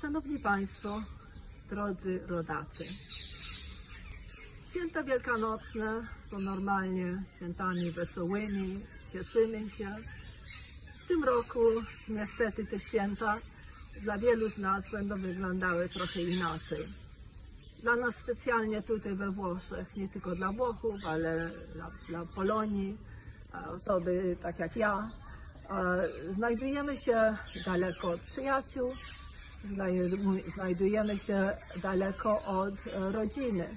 Szanowni Państwo, drodzy rodacy. Święta wielkanocne są normalnie świętami wesołymi, cieszymy się. W tym roku niestety te święta dla wielu z nas będą wyglądały trochę inaczej. Dla nas specjalnie tutaj we Włoszech, nie tylko dla Włochów, ale dla, dla Polonii, osoby tak jak ja, znajdujemy się daleko od przyjaciół, znajdujemy się daleko od e, rodziny.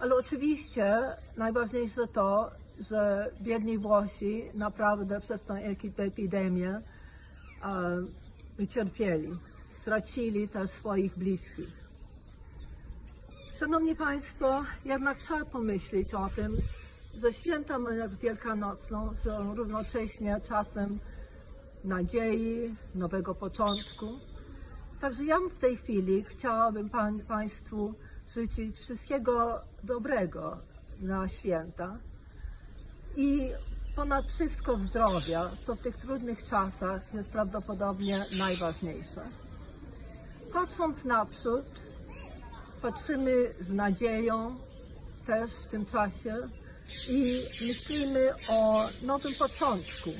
Ale oczywiście najważniejsze to, że biedni Włosi naprawdę przez epi- epidemię e, wycierpieli, stracili też swoich bliskich. Szanowni Państwo, jednak trzeba pomyśleć o tym, że święta wielkanocną są równocześnie czasem nadziei, nowego początku. Także ja w tej chwili chciałabym pań, Państwu życzyć wszystkiego dobrego na święta i ponad wszystko zdrowia, co w tych trudnych czasach jest prawdopodobnie najważniejsze. Patrząc naprzód, patrzymy z nadzieją też w tym czasie i myślimy o nowym początku.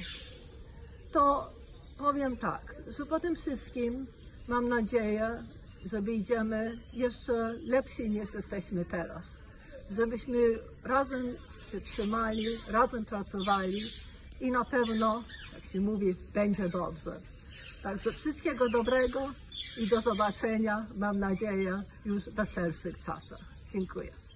To powiem tak, że po tym wszystkim mam nadzieję, że wyjdziemy jeszcze lepsi niż jesteśmy teraz. Żebyśmy razem się trzymali, razem pracowali i na pewno, jak się mówi, będzie dobrze. Także wszystkiego dobrego i do zobaczenia, mam nadzieję, już w weselszych czasach. Dziękuję.